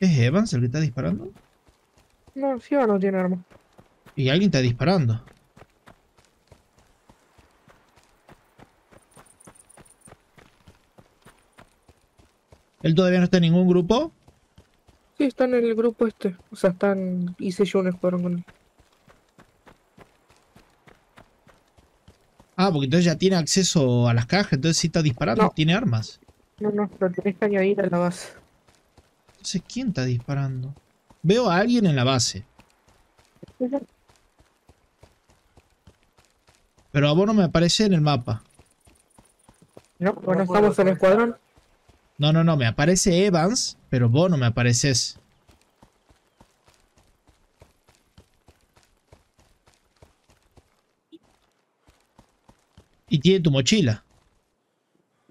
¿Es Evans el que está disparando? No, sí o no tiene arma. Y alguien está disparando. ¿Él todavía no está en ningún grupo? Sí, está en el grupo este. O sea, están. Hice yo un escuadrón con él. Ah, porque entonces ya tiene acceso a las cajas, entonces sí está disparando, No. tiene armas. No, no, lo tenés que añadir a la base. Entonces, ¿quién está disparando? Veo a alguien en la base, pero a vos no me aparece en el mapa. No, bueno, puedo estamos en el escuadrón. No, no, no, me aparece Evans, pero vos no me apareces. Y tiene tu mochila.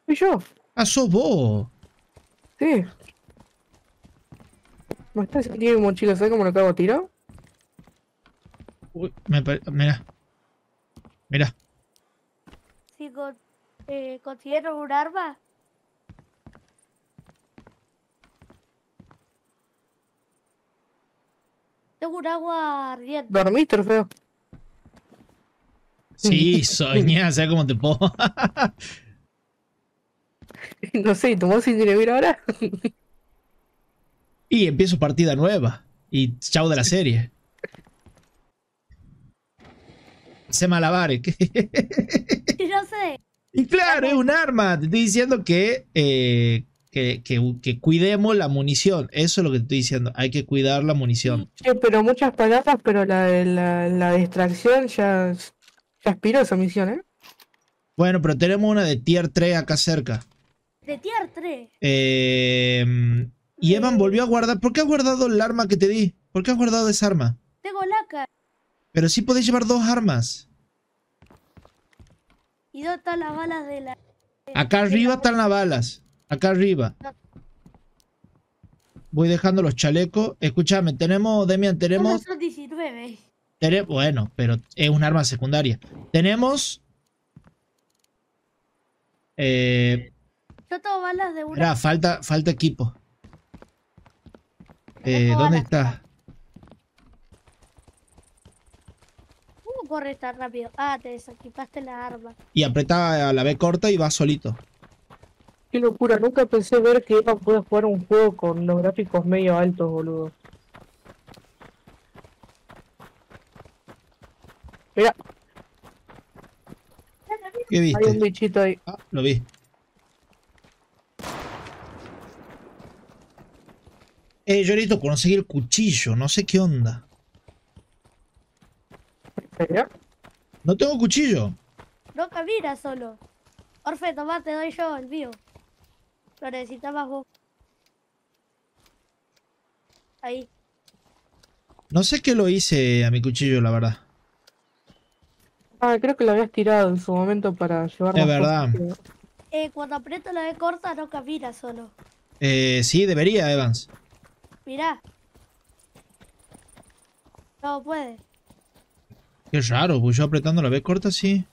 Soy yo. Ah, sos vos. Sí. ¿No está si tiene mi mochila? ¿Sabes cómo lo acabo de tirar? Uy, me pare- Mira. Mira. Si con, eh, considero un arma, tengo un agua ardiente. ¿Dormiste, Orfeo? Sí, soñá, ¿sabes cómo te puedo? no sé, ¿tomó sin dinero ahora? Y empiezo partida nueva. Y chau de la serie. Se malabares. no sé, Y claro, es un arma. Te estoy diciendo que, eh, que, que- que cuidemos la munición. Eso es lo que te estoy diciendo. Hay que cuidar la munición. Sí, pero muchas palabras, pero la, de la, la distracción ya, ya aspiró esa misión, ¿eh? Bueno, pero tenemos una de tier 3 acá cerca. de tier 3. Eh, y Evan volvió a guardar. ¿Por qué has guardado el arma que te di? ¿Por qué has guardado esa arma? Tengo laca. Pero sí podés llevar dos armas. ¿Y dónde están las balas de la... Acá arriba están las balas. Acá arriba. Voy dejando los chalecos. Escúchame, tenemos, Demian, tenemos, son 19. tene- Bueno, pero es un arma secundaria. Tenemos. Eh, Yo tengo balas de una... mirá, falta, falta equipo. Eh, ¿Dónde está? ¿Cómo corres tan rápido? Ah, te desequipaste la arma. Y apretaba a la B corta y va solito. Qué locura, nunca pensé ver que Eva pueda jugar un juego con los gráficos medio altos, boludo. Mira, ¿Qué hay un viste? bichito ahí. Ah, lo vi. Eh, yo necesito conseguir el cuchillo, no sé qué onda. Mira, No tengo cuchillo. No camina solo. Orfe, tomá, te doy yo el mío. Lo necesitabas vos. Ahí. No sé qué lo hice a mi cuchillo, la verdad. Ah, creo que lo habías tirado en su momento para llevar Es verdad. Eh, cuando aprieto la B corta no camina solo. Eh, sí, debería, Evans. Mirá. No puede. Qué raro, pues yo apretando la B corta, sí.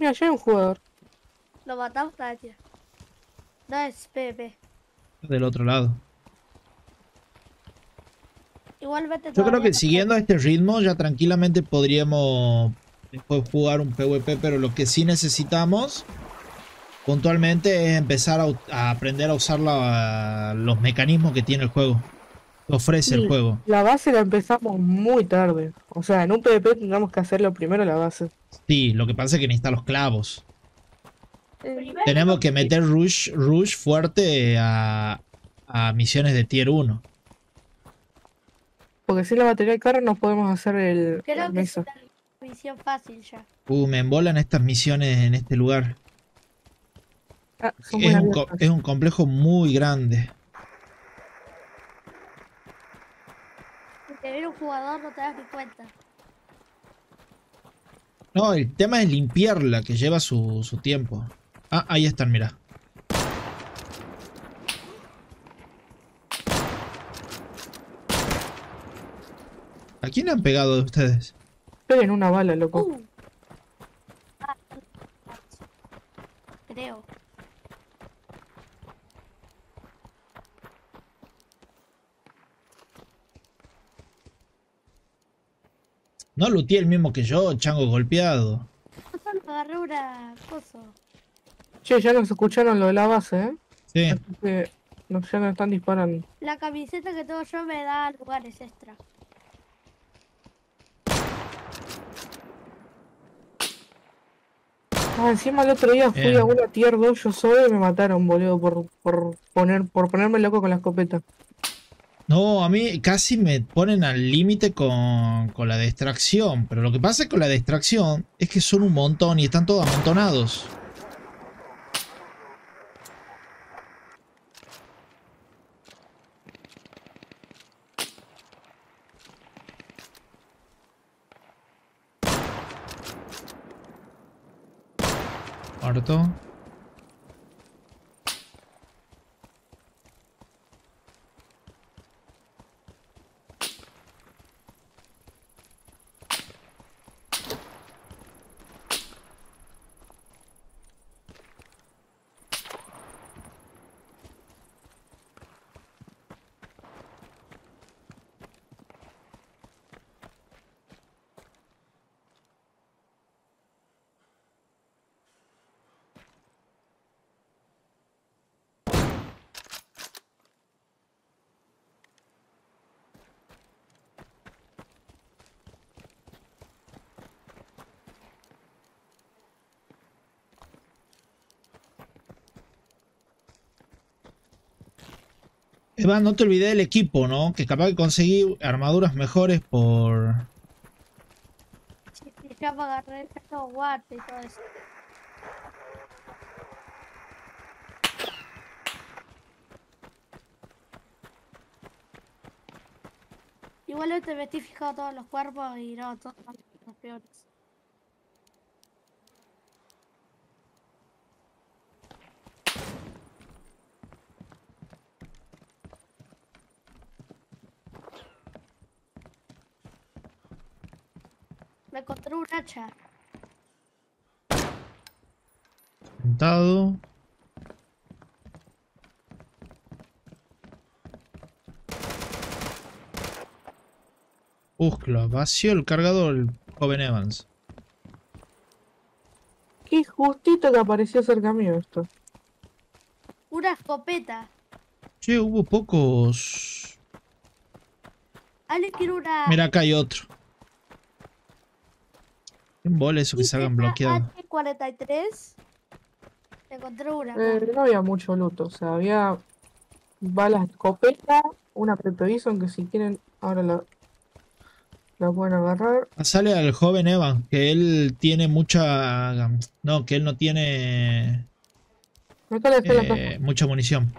Mira, hay un jugador. Lo matamos, Nadia. No es PvP. Del otro lado. Igualmente Yo creo que no siguiendo a este ritmo ya tranquilamente podríamos después jugar un PvP, pero lo que sí necesitamos puntualmente es empezar a, aprender a usar la- los mecanismos que tiene el juego. Ofrece el juego. La base la empezamos muy tarde. O sea, en un PvP tendríamos que hacerlo primero la base. Sí, lo que pasa es que necesita los clavos. Tenemos que meter rush, rush fuerte a, a misiones de tier 1. Porque sin la batería del carro no podemos hacer el, Creo que es una misión fácil ya. Uh, me embolan estas misiones en este lugar. Ah, Es un, es un complejo muy grande. Viene un jugador no te das ni cuenta. No, el tema es limpiarla, que lleva su, su tiempo. Ah, ahí están, mira. ¿A quién le han pegado de ustedes? Peguen una bala, loco. Uh. Ah, Creo. No luteé el mismo que yo, chango golpeado. Solo agarré una cosa. Che, ya nos escucharon lo de la base, ¿eh? Sí. Nos, ya nos están disparando. La camiseta que tengo yo me da lugares extra. Ah, encima el otro día fui Bien. a una tier 2 yo solo y me mataron, boludo, por, por, poner, por ponerme loco con la escopeta. No, a mí casi me ponen al límite con, con la distracción. Pero lo que pasa con la distracción es que son un montón y están todos amontonados. Muerto. Eva, no te olvidé del equipo, ¿no? Que capaz que conseguí armaduras mejores por... Sí, ya agarré estos guantes y todo eso. Igualmente me estoy fijando todos los cuerpos y no, todos los peores. Me encontré un hacha. Sentado. Uf, lo vació el cargador el joven Evans. Qué justito que apareció cerca mío esto. Una escopeta. Che, hubo pocos... ¿Alguien quiere una... Mira, acá hay otro. ¿Qué bola eso que se hagan bloqueados? H43. Encontré una. Eh, no había mucho luto, o sea, había balas de escopeta, una Pepe Bison que si quieren ahora la, la pueden agarrar. Sale al joven Evan, que él tiene mucha... No, que él no tiene eh, mucha munición.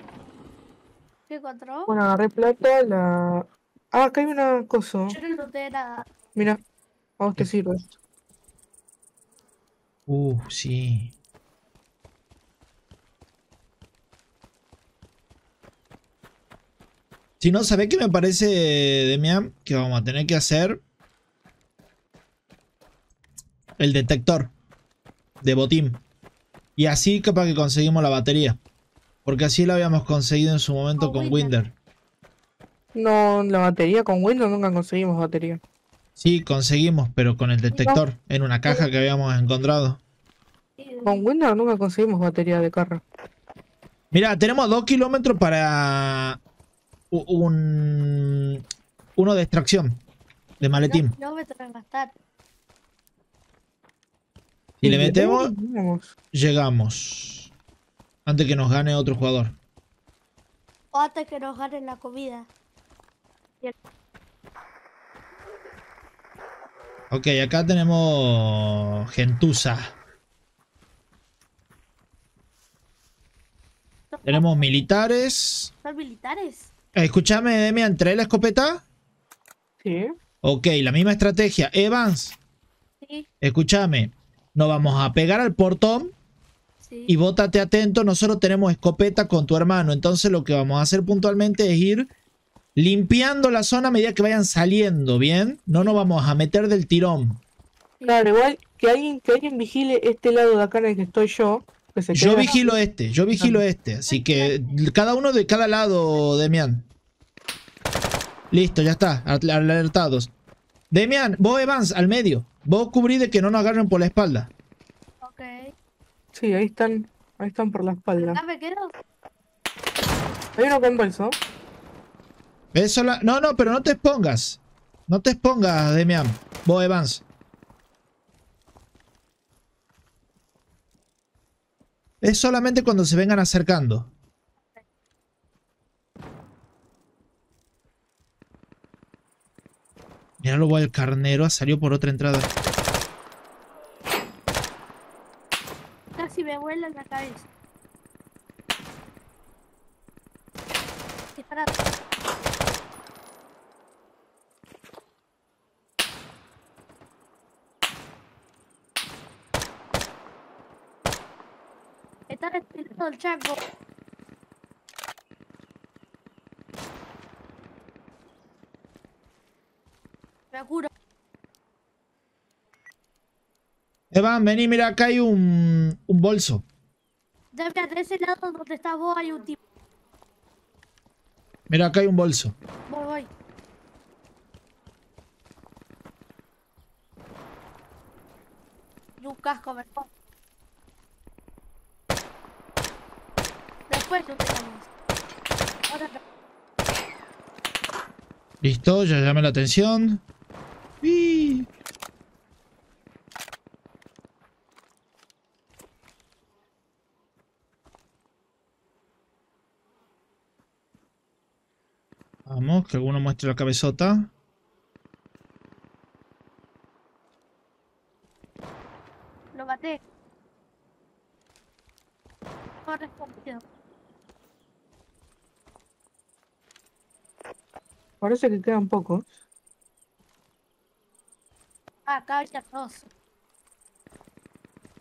¿Qué encontró? Bueno, agarré plata, la... Ah, acá hay una cosa. Yo no noté nada. Mira, a vos te sirve esto. Uh, sí. Si no, ¿sabés qué me parece, Demian? Que vamos a tener que hacer el detector de botín. Y así capaz que conseguimos la batería. Porque así la habíamos conseguido en su momento Con con Winder. Winder. No, la batería con Windows nunca conseguimos batería. Sí, conseguimos, pero con el detector en una caja que habíamos encontrado. Con Windows nunca conseguimos batería de carro. Mira, tenemos dos kilómetros para un uno de extracción de maletín. Traen bastante. Si le metemos, llegamos. Antes que nos gane otro jugador. O antes que nos ganen la comida. Ok, acá tenemos gentuza. Tenemos militares. ¿Son militares? Escúchame, Demian, ¿trae la escopeta? Sí. Ok, la misma estrategia. Evans, Sí, escúchame. Nos vamos a pegar al portón sí. y bótate atento. Nosotros tenemos escopeta con tu hermano. Entonces lo que vamos a hacer puntualmente es ir limpiando la zona a medida que vayan saliendo, ¿bien? No nos vamos a meter del tirón. Claro, igual que alguien, que alguien vigile este lado de acá en el que estoy yo. Que se Yo vigilo este, yo vigilo este. Así que cada uno de cada lado, Demian. Listo, ya está. al- Alertados. Demian, vos Evans, al medio. Vos cubrí de que no nos agarren por la espalda. Ok. Sí, ahí están. Ahí están por la espalda. Me quedo. Hay uno con bolso. ¿Ves sola- No, no, pero no te expongas. No te expongas, Demian. Vos Evans. Es solamente cuando se vengan acercando. Míralo, el carnero salió por otra entrada. Casi me vuela en la cabeza. Está el chango. Me curo. Evan, vení, mira, acá hay un, un bolso. Ya mira, de ese lado donde estás vos hay un tipo. Mira, acá hay un bolso. Voy, voy. Y un casco mejor. Listo, ya llamé la atención. Vamos, que alguno muestre la cabezota. Lo maté. No respondió. Parece que quedan pocos. Ah, acá había dos.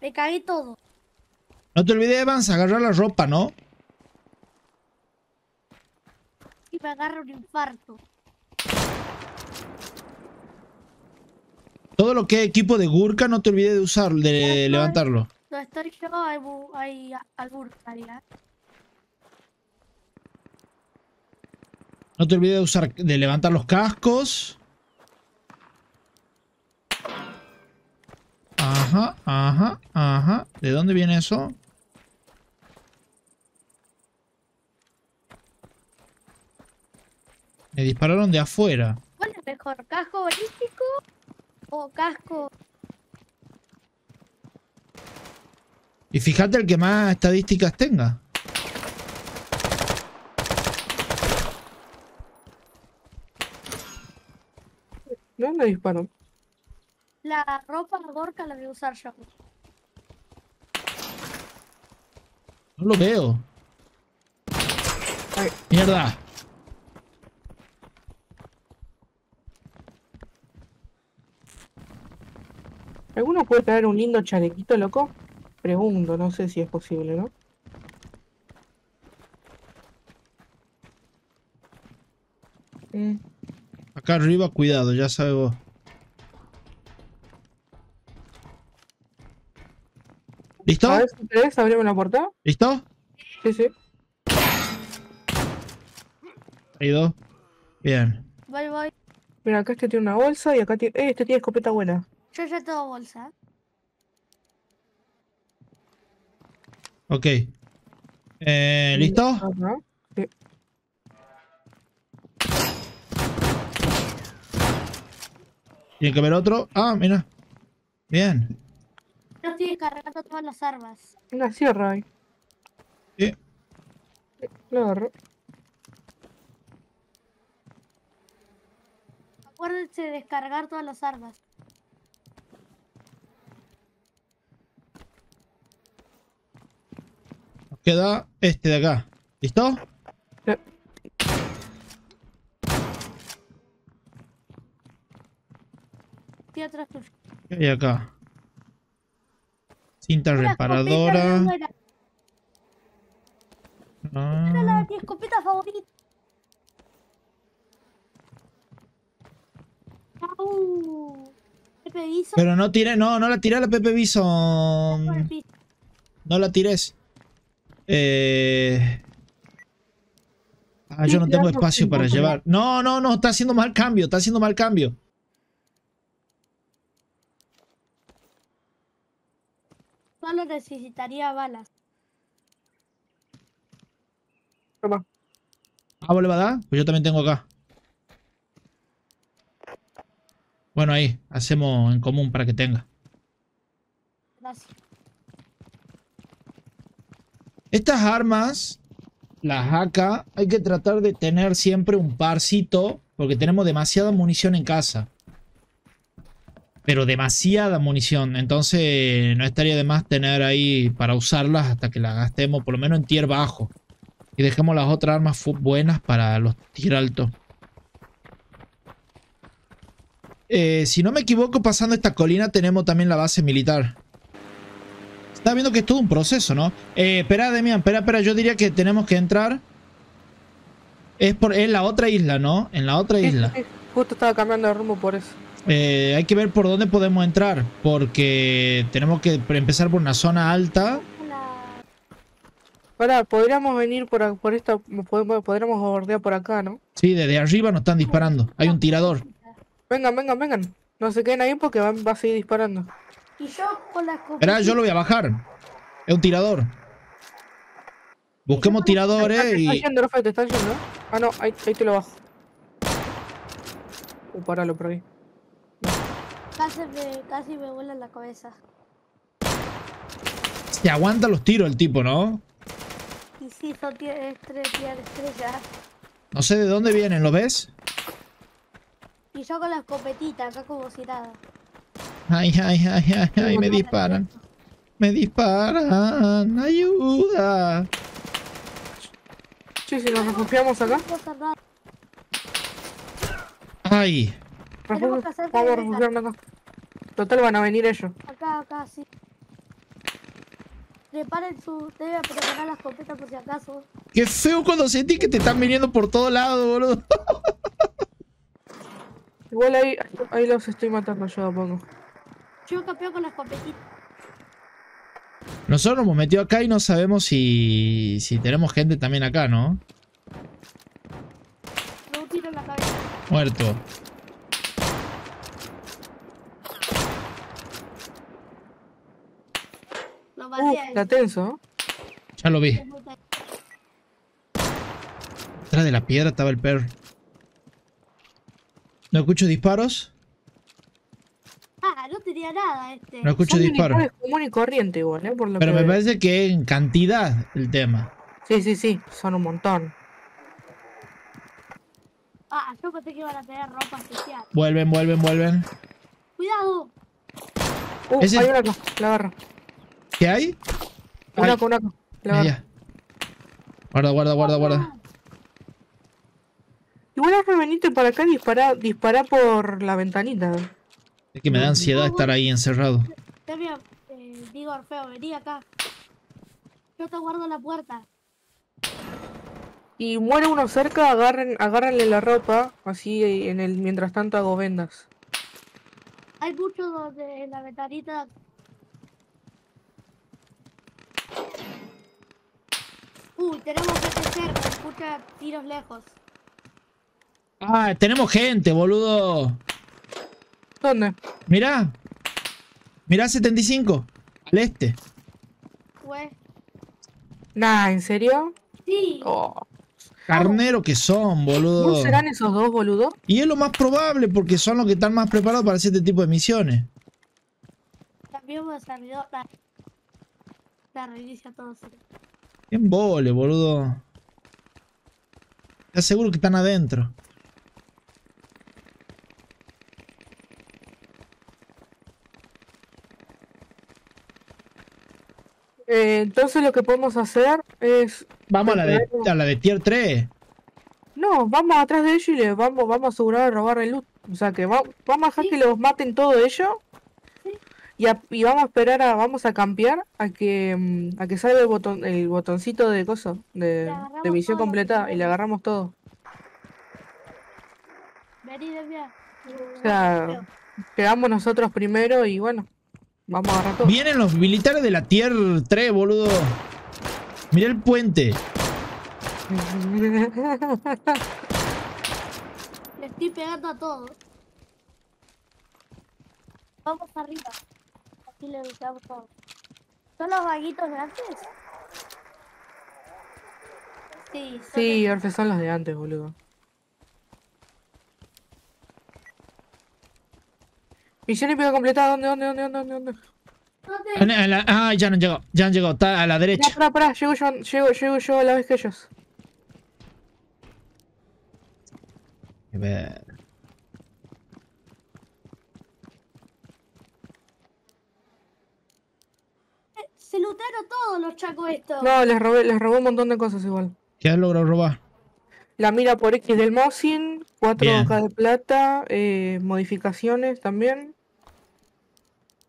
Me cagué todo. No te olvides, Evans, agarrar la ropa, ¿no? Y me agarra un infarto. Todo lo que es equipo de Gurka, no te olvides de usar, de levantarlo. Donde estoy yo hay, hay a- algún No te olvides de usar, de levantar los cascos. Ajá, ajá, ajá. ¿De dónde viene eso? Me dispararon de afuera. ¿Cuál es mejor? ¿Casco balístico o casco? Y fíjate el que más estadísticas tenga. ¿De dónde disparan? La ropa gorka la voy a usar yo. No lo veo. Ay. Mierda. ¿Alguno puede traer un lindo chalequito, loco? Pregunto, no sé si es posible, ¿no? Mm, Acá arriba, cuidado, ya sabes vos. ¿Listo? A ver si querés, abrime la puerta. ¿Listo? Sí, sí. Ahí dos. Bien. Voy, voy. Mira, acá este tiene una bolsa y acá tiene... Eh, este tiene escopeta buena. Yo ya tengo bolsa. Ok. Eh, ¿Listo? Ajá. Sí. Tiene que haber otro. Ah, mira. Bien. Yo estoy descargando todas las armas. Sierra ahí. Sí. Lo agarro. Acuérdense de descargar todas las armas. Nos queda este de acá. ¿Listo? Estoy atrás tuyo. ¿Qué hay acá? Cinta Una reparadora. Ah, Mírala, mi escopeta favorita. Au. Pepe Viso Pero no tire, no, no la tiré a la Pepe Bison. No la tires. Eh... Ah, yo no tengo espacio para llevar. No, no, no, está haciendo mal cambio, está haciendo mal cambio. Solo necesitaría balas. Toma. Ah, ¿vos le va a dar? Pues yo también tengo acá. Bueno, ahí, hacemos en común para que tenga. Gracias. Estas armas, las AK, hay que tratar de tener siempre un parcito, porque tenemos demasiada munición en casa. Pero demasiada munición, entonces no estaría de más tener ahí para usarlas hasta que las gastemos, por lo menos en tier bajo. Y dejemos las otras armas buenas para los tier altos. Eh, si no me equivoco, pasando esta colina tenemos también la base militar. Está viendo que es todo un proceso, ¿no? Eh, espera, Demian, espera, espera. Yo diría que tenemos que entrar. Es por en la otra isla, ¿no? En la otra isla. sí, sí. Justo estaba cambiando de rumbo por eso. Eh, hay que ver por dónde podemos entrar. Porque tenemos que empezar por una zona alta. Ahora, podríamos venir por, por esta, podemos, podríamos bordear por acá, ¿no? Sí, desde arriba nos están disparando. Hay un tirador. Vengan, vengan, vengan. No se queden ahí porque van, va a seguir disparando. Y yo con la. Espera, yo lo voy a bajar. Es un tirador. Busquemos Te tiradores está y... yendo, Rafa, te están yendo. Ah, no, ahí, ahí te lo bajo. Uh, paralo por ahí. Casi me, casi me vuela la cabeza. Se aguanta los tiros el tipo, ¿no? Y sí, son estrellas. No sé de dónde vienen, ¿lo ves? Y yo con la escopetita, acá como si nada. Ay, ay, ay, ay, ay, me disparan. Me disparan. Ayuda. Sí, si nos refugiamos acá. Ay. Tenemos refugi- que hacer Vamos a que refugiarnos acá. Total, van a venir ellos. Acá, acá, sí. Preparen su. Debe preparar la escopeta por si acaso. Qué feo cuando sentís que te están viniendo por todos lados, boludo. Igual ahí, ahí los estoy matando yo a poco. Yo capeo con la escopetita. Nosotros nos hemos metido acá y no sabemos si, si tenemos gente también acá, ¿no? Me un tiro en la cabeza. Muerto. Lo Uh, maté está tenso. Ya lo vi. Detrás de la piedra estaba el perro. No escucho disparos. Ah, no tenía nada este. No escucho disparos. común y corriente igual, ¿eh? Por lo Pero que me veo. parece que en cantidad el tema. Sí, sí, sí. Son un montón. Ah, yo pensé que iban a tener ropa especial. Vuelven, vuelven, vuelven. Cuidado. Uh, Ese- hay una acá. La agarro. ¿Qué hay? Una Ay, acá, una. Guarda, guarda, guarda, guarda. Igual ahora venite para acá y dispara, dispara por la ventanita. Es que me da ansiedad estar ahí encerrado. Demian, eh, digo Orfeo, vení acá. Yo te guardo la puerta. Y muere uno cerca, agarren, agárrenle la ropa, así en el mientras tanto hago vendas. Hay muchos donde en la ventanita. Uy, tenemos gente cerca, escucha tiros lejos. Ah, tenemos gente, boludo. ¿Dónde? Mirá. Mirá 75. Al este. Fue. Nah, ¿en serio? Sí, Oh. Carnero que son, ¿No boludo. serán esos dos, boludo? Y es lo más probable porque son los que están más preparados para hacer este tipo de misiones. cambiamos de servidor. La, la reinicia todo. sí. Qué embole, boludo. Te aseguro que están adentro. Eh, entonces lo que podemos hacer es... Vamos a la de, a la de tier 3. No, vamos atrás de ellos y les vamos, vamos a asegurar de robar el loot. O sea que va- vamos a dejar Sí. que los maten todo ellos. Y, a- y vamos a esperar a, vamos a campear a que, mm, a que salga el botón, el botoncito de coso, de, de misión todo, completada y le agarramos todo. O sea, llegamos nosotros primero y bueno, vamos a agarrar todo. Vienen los militares de la tier 3, boludo. Mirá el puente. Le estoy pegando a todos. Vamos arriba. Le. ¿Son los vaguitos de antes? Sí, son Sí, Orfe, son los de antes, boludo. Misión épica completada. ¿Dónde, dónde, dónde, dónde, dónde? dónde? Ah, ya han llegado, ya han llegado, está a la derecha. pará, pará, llego yo, llego, llego yo a la vez que ellos. A ver. Se lutaron todos los chacos estos. No, les robé, les robé un montón de cosas igual. ¿Qué has logrado robar? La mira por X del Mosin, 4 Bien. hojas de plata, eh, modificaciones también.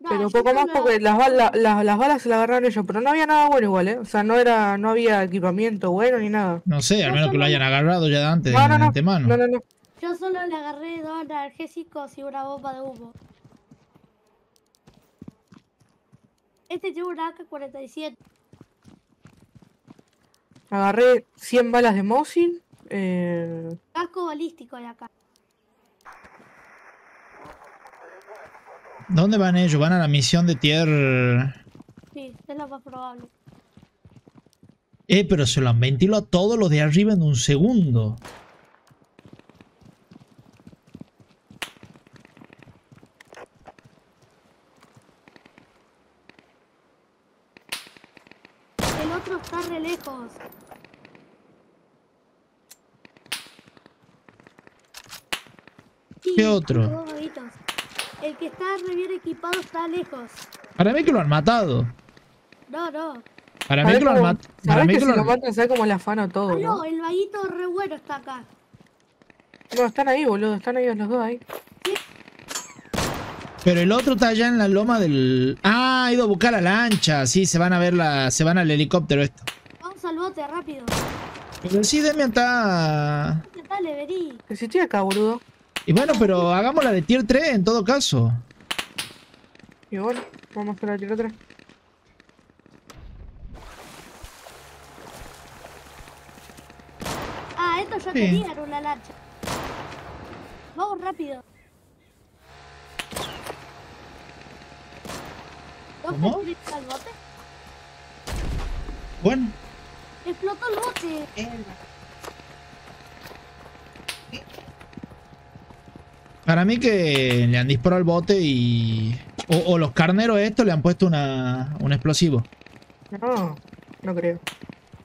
No, Pero poco más porque las, bala- las, las balas se las agarraron ellos, pero no había nada bueno igual, ¿eh? O sea, no era, no había equipamiento bueno ni nada. No sé, al No, menos que lo hayan agarrado ya de antes, No, no, de no. antemano. No, no, no. Yo solo le agarré dos analgésicos y una bomba de humo. Este lleva una AK-47. Agarré 100 balas de Mosin. Eh, Casco balístico de acá. ¿Dónde van ellos? Van a la misión de tier... Sí, es lo más probable. Eh, pero se lo han ventilado a todos los de arriba en un segundo. Otro está re lejos. Sí, ¿Qué otro? El que está re bien equipado está lejos. Para mí que lo han matado. No, no. Para mí ¿sabés que lo han matado. Para mí que que si lo matan, ¿sabes cómo le afano todo, Ah, no? no, el vaguito re bueno está acá. No, están ahí, boludo, están ahí los dos ahí. Pero el otro está allá en la loma del... Ah, ha ido a buscar la lancha. Sí, se van a ver la... Se van al helicóptero esto. Vamos al bote, rápido. Pero sí, Demian está... Dale, vení. Que si estoy acá, boludo. Y bueno, pero hagamos la de tier 3 en todo caso. Y bueno, vamos a hacer la tira otra. Ah, estos ya Sí. tenían una lancha. Vamos rápido. ¿Cómo? explotó el bote? Bueno, Explotó el bote. para mí que le han disparado al bote y... O, o los carneros estos le han puesto una, un explosivo. No, no creo.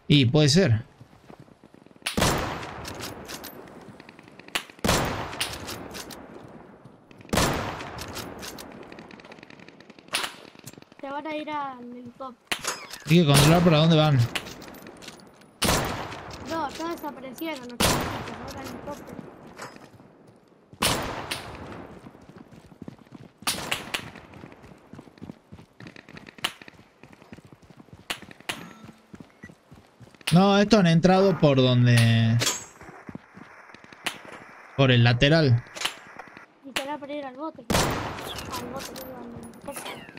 Y puede ser. A ir al helicóptero. Hay que controlar para dónde van. No, ya desaparecieron helicóptero. No, estos han entrado por donde... Por el lateral. Y se van a poner al bote. Al bote, no al helicóptero.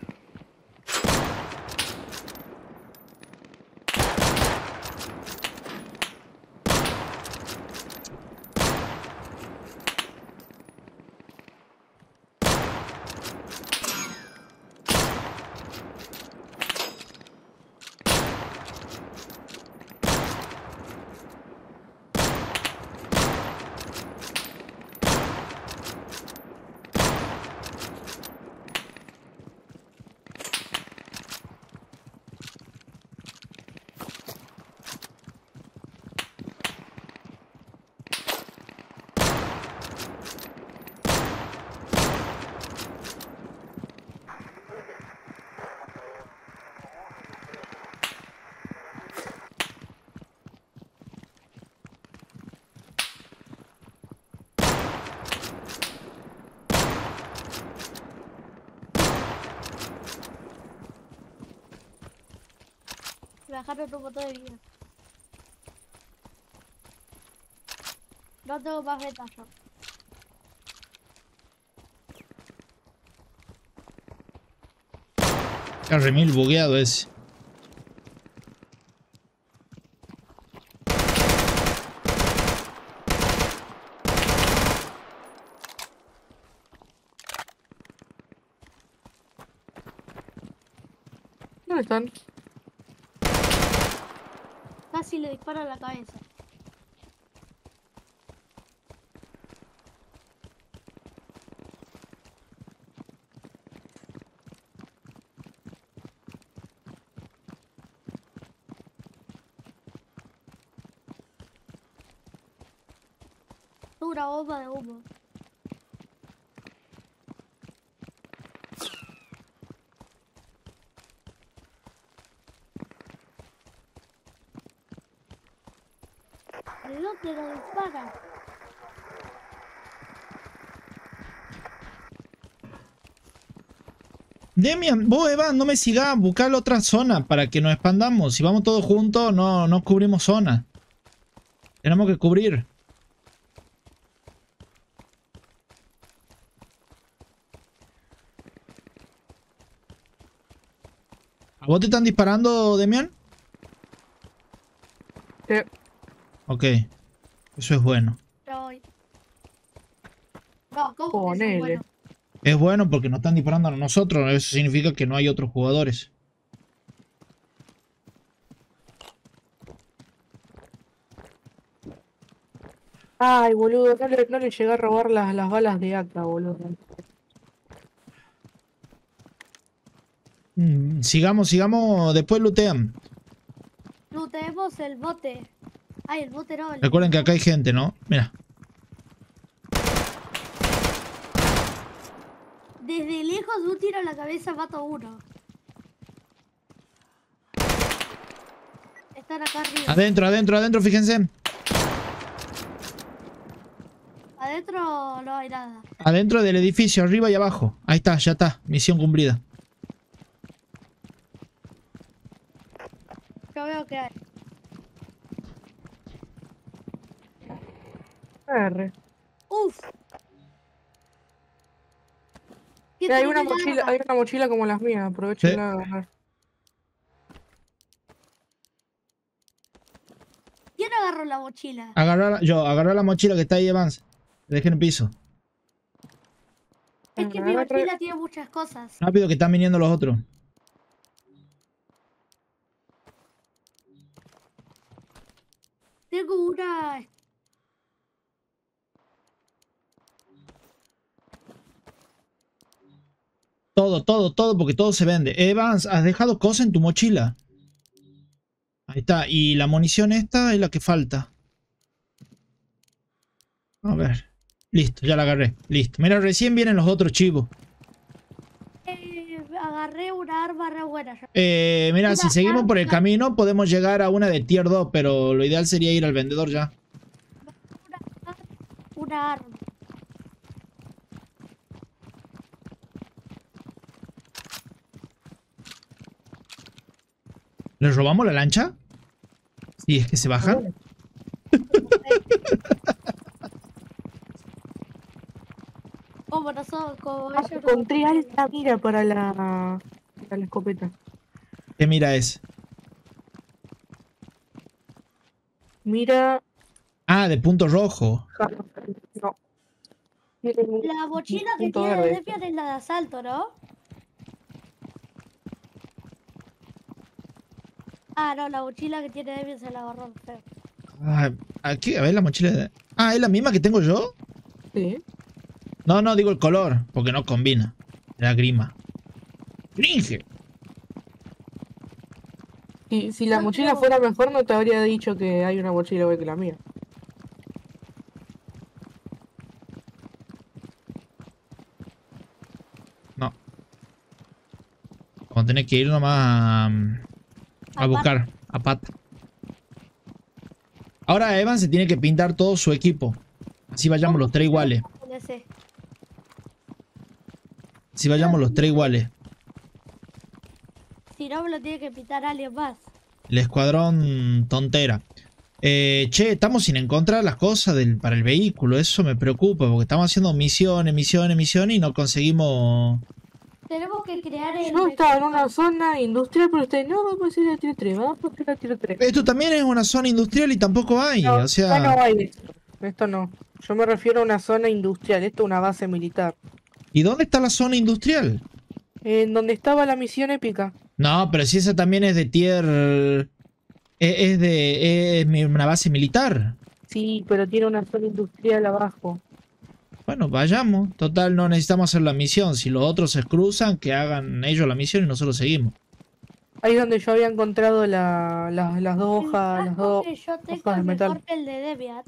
Me bajaron un montón de vida. No tengo más betas yo. Está remil bugueado ese. ¿Dónde están? Casi le dispara en la cabeza. Una bomba de humo. ¿De dónde lo dispara? Demian, vos Evan, no me sigas, buscar la otra zona para que nos expandamos. Si vamos todos juntos, no, no cubrimos zona. Tenemos que cubrir. Vos te están disparando, Demian? Sí. Ok. Eso es bueno. No, ¿cómo que Ponele. es bueno? Es bueno porque nos están disparando a nosotros. Eso significa que no hay otros jugadores. Ay, boludo, no le, no le llegué a robar las, las balas de acá, boludo. Mm, sigamos, sigamos. Después lootean. Looteemos el bote. Ay, el bote no. el- Recuerden que acá hay gente, ¿no? Mira. Desde lejos un tiro en la cabeza mato uno. Están acá arriba. Adentro, adentro, adentro, fíjense. Adentro no hay nada. Adentro del edificio, arriba y abajo. Ahí está, ya está. Misión cumplida. Veo que hay. R. Uf. ¿Qué hay una mochila, hay una mochila como las mías, aprovechen a agarrar. ¿Quién agarró la mochila? Agarrar, yo, agarrar la mochila que está ahí, Evans. Dejen en el piso. Es que mi mochila tiene muchas cosas. Rápido que están viniendo los otros. Tengo. Todo, todo, todo, porque todo se vende. Evans, ¿has dejado cosas en tu mochila? Ahí está. Y la munición esta es la que falta. A ver. Listo, ya la agarré. Listo. Mira, recién vienen los otros chivos. Una arma re buena. Eh, mira, Una si seguimos por el camino, podemos llegar a una de tier 2, pero lo ideal sería ir al vendedor ya. Una arma. ¿Les robamos la lancha? Si es que se bajan. Como ellos no Encontré alta mira para la, para la escopeta. ¿Qué mira es? Mira. Ah, de punto rojo. No. La mochila que punto tiene. Defian es la de asalto, ¿no? Ah, no, la mochila que tiene Debian se la agarró feo. Ah, aquí, a ver la mochila. de- Ah, ¿es la misma que tengo yo? Sí. No, no, digo el color, porque no combina. La grima. ¡Ninje! Si, si la mochila fuera mejor, no te habría dicho que hay una mochila igual que la mía. No. Vamos a tener que ir nomás a, a A buscar a Pat. Ahora Evan se tiene que pintar todo su equipo. Así vayamos los tres iguales. No sé. Así vayamos los tres iguales. Si no, me lo tiene que pintar alguien más. El escuadrón tontera. Eh, che, estamos sin encontrar las cosas del, para el vehículo. Eso me preocupa porque estamos haciendo misiones, misiones, misiones y no conseguimos... Tenemos que crear el... Yo estaba en una zona industrial, pero ustedes no, vamos a hacer la tiro 3, vamos a hacer la tiro 3. Esto también es una zona industrial y tampoco hay. No, o sea... acá no hay esto. Esto no. Yo me refiero a una zona industrial, esto es una base militar. ¿Y dónde está la zona industrial? En donde estaba la misión épica. No, pero si esa también es de tier... Es, es de... Es una base militar. Sí, pero tiene una zona industrial abajo. Bueno, vayamos. Total, no necesitamos hacer la misión. Si los otros se cruzan, que hagan ellos la misión y nosotros seguimos. Ahí es donde yo había encontrado la- la- las dos hojas, el las casco dos... que yo tengo hojas de es metal. mejor que el de Deviat.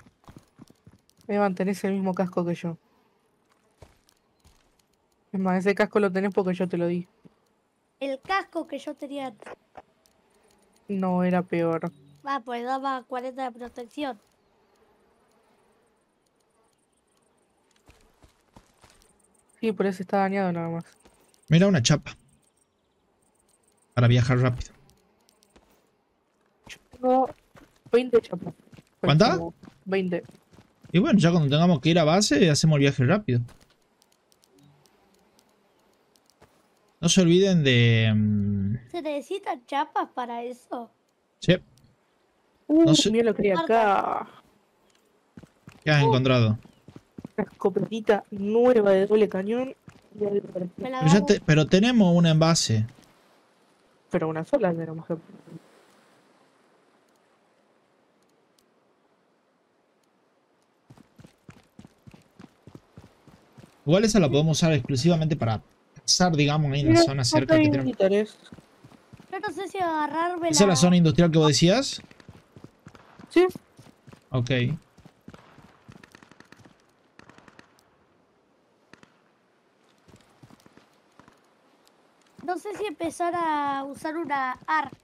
Evan, tenés el mismo casco que yo. Es más, ese casco lo tenés porque yo te lo di. El casco que yo tenía. No, era peor. Ah, pues daba 40 de protección. Sí, por eso está dañado nada más. Mira una chapa. Para viajar rápido. Yo tengo 20 chapas. ¿Cuánta? como 20. Y bueno, ya cuando tengamos que ir a base, hacemos el viaje rápido. No se olviden de... mm, ¿Se necesitan chapas para eso? Sí, Uh, No mira lo que hay acá. ¿qué has encontrado? Una escopetita nueva de doble cañón. y algo parecido. Me la Pero, ya hago- te- pero tenemos un envase. Pero una sola tenemos que... Igual esa la podemos usar exclusivamente para digamos, ahí en la Mira, zona cerca que tenemos. militares. Yo no sé si agarrarme ¿Esa es la zona industrial que vos decías? Sí, Ok. No sé si empezar a usar una ARC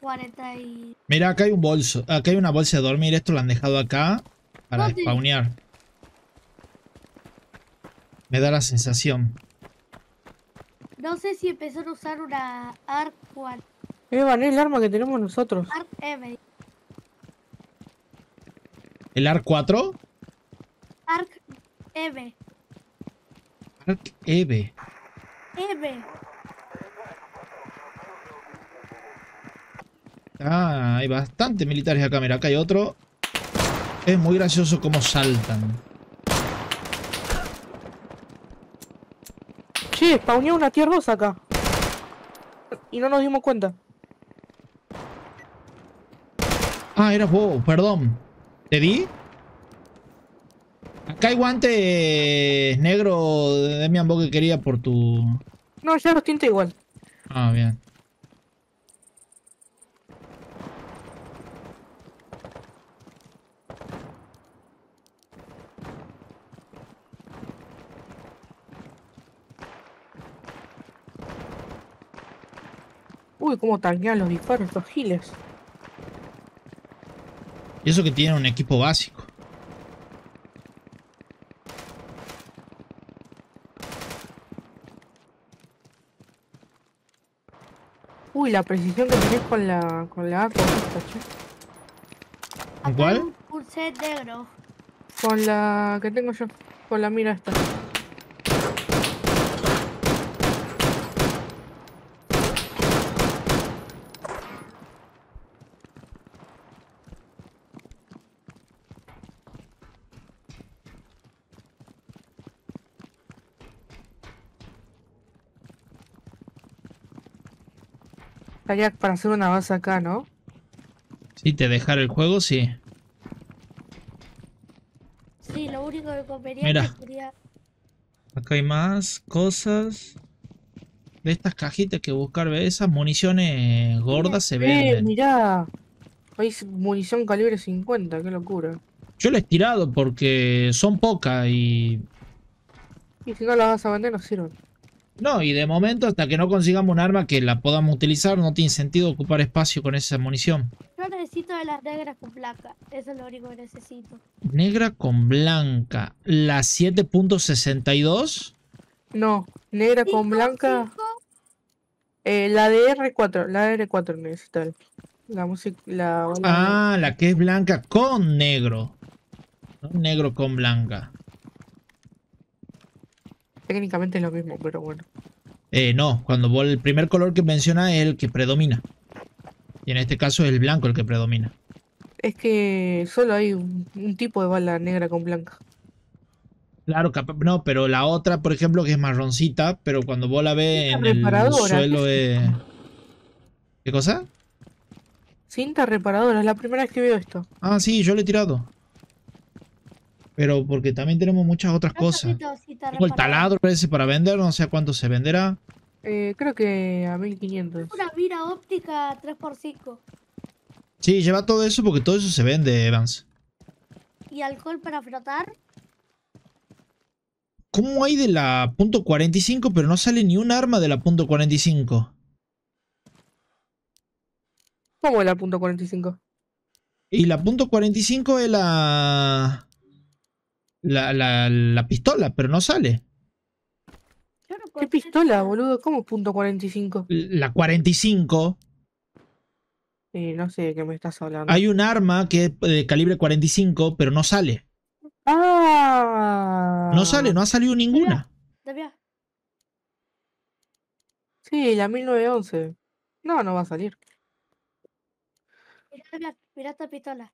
40 y... Mira, acá hay un bolso. Acá hay una bolsa de dormir. Esto lo han dejado acá para spawnear. Me da la sensación. No sé si empezar a usar una ARC 40. Evan, es el arma que tenemos nosotros. ARC M. ¿El ARC 4? ARC M. ARC EVE. M. Ah, hay bastante militares acá. Mira, acá hay otro. Es muy gracioso cómo saltan. Che, spawneó una tier 2 acá. Y no nos dimos cuenta. Ah, eras vos, perdón. ¿Te di? Acá hay guantes negro de Demian vos que quería por tu... No, ya los tinta igual. Ah, bien. Uy, cómo tanquean los disparos estos giles. Y eso que tiene un equipo básico. Uy, la precisión que tenés con la con la AK esta, che. ¿Con cuál? un set negro. Con la que tengo yo. Con la mira esta. Estaría para hacer una base acá, ¿no? Si te dejar el juego, sí. Sí, lo único que conveniente Mira. Sería... Acá hay más cosas. De estas cajitas que buscar, ¿ves? Esas municiones gordas se Eh, venden. mirá. Hay munición calibre 50, qué locura. Yo les he tirado porque son pocas y... Y si no las vas a vender, no sirven. No, y de momento hasta que no consigamos un arma que la podamos utilizar, no tiene sentido ocupar espacio con esa munición. Yo necesito de las negras con placa. Eso es lo único que necesito. Negra con blanca. La 7.62. No, negra con blanca. Eh, la de R4, la de R4 necesita. La música, la, la- Ah, la que es blanca con negro. No negro con blanca. Técnicamente es lo mismo, pero bueno. Eh, no, cuando vos el primer color que menciona es el que predomina. Y en este caso es el blanco el que predomina. Es que solo hay un, un tipo de bala negra con blanca. Claro, no, pero la otra, por ejemplo, que es marroncita, pero cuando vos la ves en el suelo ¿qué es... ¿Qué cosa? Cinta reparadora, es la primera vez que veo esto. Ah, sí, yo le he tirado. Pero porque también tenemos muchas otras ¿Cuántas cosas. Tengo el taladro ese para vender, no sé a cuánto se venderá. Eh, creo que a 1500. Una mira óptica 3x5. Sí, lleva todo eso porque todo eso se vende, Evans. Y alcohol para frotar. ¿Cómo hay de la punto .45 pero no sale ni un arma de la punto .45? ¿Cómo la punto 45? Y la punto .45 es la... La, la, la pistola, pero no sale. ¿Qué pistola, boludo? ¿Cómo punto 45? La 45, Eh, no sé de qué me estás hablando. hay un arma que es de calibre 45, pero no sale. ¡Ah! No sale, no ha salido ninguna. Debía- Sí, la 1911. No, no va a salir. Mirá, mirá, mirá esta pistola.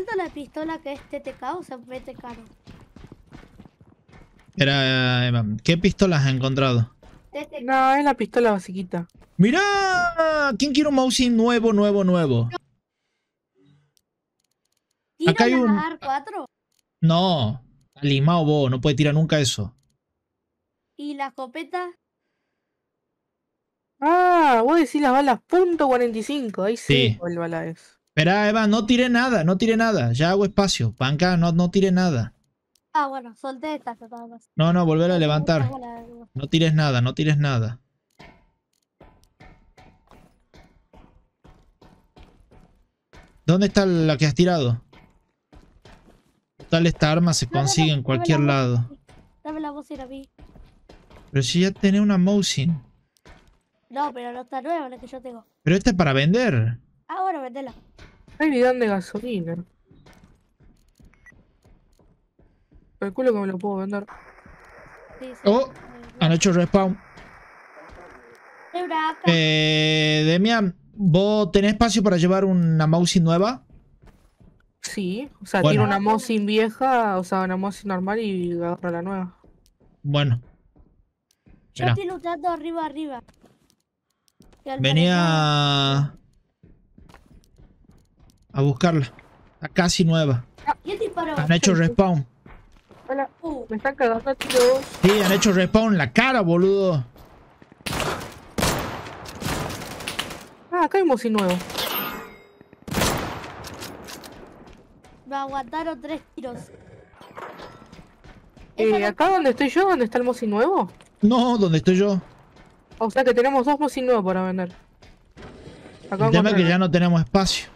Suelto la pistola que es TTK o se mete caro. Era, Evan, ¿qué pistolas has encontrado? No, es la pistola basiquita. ¡Mirá! ¿Quién quiere un mousing nuevo, nuevo, nuevo? ¿Tiro Acá hay un- AR4 No, limao vos, no puede tirar nunca eso. y la escopeta. Ah, vos decís las balas punto 45. Ahí sí, Sí. bala es. Espera, Eva, no tire nada, no tire nada. Ya hago espacio. Panca, no, no tire nada. Ah, bueno, solté esta. No, no, volver a levantar. No tires nada, no tires nada. ¿Dónde está la que has tirado? Total, esta arma se Dame consigue en cualquier la lado. Dame la voz y la vi. Pero si ya tenés una mousing. No, pero no está nueva la que yo tengo. Pero esta es para vender. Ah, bueno, vendela. Hay de gasolina. Calculo que me lo puedo vender. Sí, sí. Oh, Han hecho respawn. Eh, Demian, ¿vos tenés espacio para llevar una mousing nueva? Sí, o sea, Bueno. tiro una Mosin vieja, o sea, una Mosin normal y agarro la nueva. Bueno. Yo estoy luchando arriba, arriba. Venía a buscarla. Está casi nueva. parecer- ¿Quién disparó? Han hecho respawn. Hola, Uh, me están cagando. Sí, han hecho respawn en la cara, boludo. Ah, acá hay Mosin nuevo. me aguantaron tres tiros. Eh, acá donde estoy yo, donde está el Mosin nuevo. No, ¿dónde estoy yo? O sea que tenemos dos Mosin nuevos para vender. Acá El tema es que ya no tenemos espacio.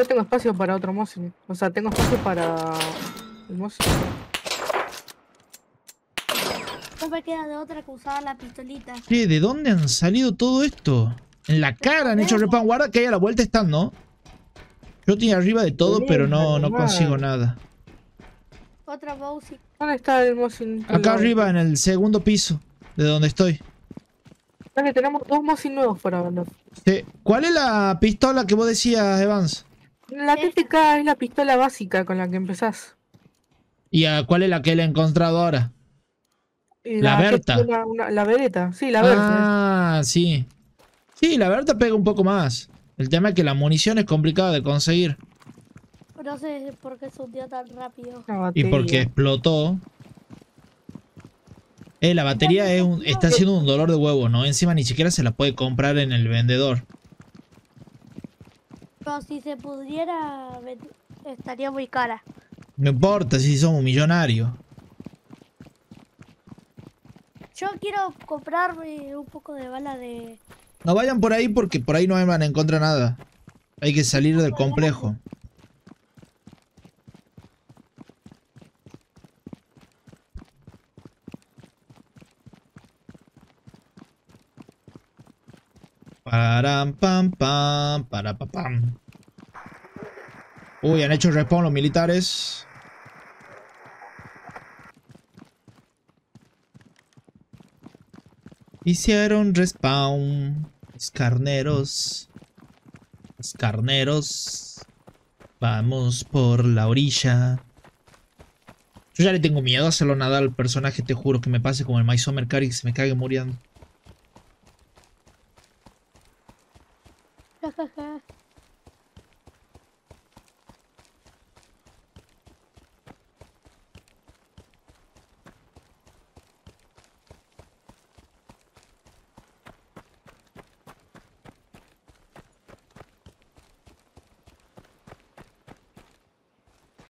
Yo tengo espacio para otro Mosin. O sea, tengo espacio para el Mosin. no me queda de otra que usar la pistolita. Che, ¿de dónde han salido todo esto? En la cara han hecho respawn. Guarda que ahí a la vuelta están, ¿no? Yo estoy arriba de todo, pero no, no consigo nada. Otra mouse. ¿Dónde está el Mosin? Acá arriba, en el segundo piso, de donde estoy. O sea que tenemos dos Mosin nuevos para vender. Sí. ¿Cuál es la pistola que vos decías, Evans? La TTK es la pistola básica con la que empezás. ¿Y a cuál es la que le he encontrado ahora? Y La que Berta. tiene una- una- la Beretta, sí, la Berta. Ah, sí. Sí, la verdad pega un poco más. El tema es que la munición es complicada de conseguir. No sé por qué se hundió tan rápido. Y porque explotó. Eh, la batería es un- está haciendo un dolor de huevo, ¿no? Encima ni siquiera se la puede comprar en el vendedor. Pero si se pudiera, estaría muy cara. No importa si somos millonarios. Yo quiero comprarme un poco de bala de... No vayan por ahí porque por ahí no van a encontrar nada. Hay que salir del complejo. Param, pam, pam, para, pa, pam. Uy, han hecho respawn los militares. Hicieron respawn. Los carneros. Los carneros. Vamos por la orilla. Yo ya le tengo miedo a hacerlo nada al personaje, te juro que me pase como el My Summer Car y que se me cague muriendo.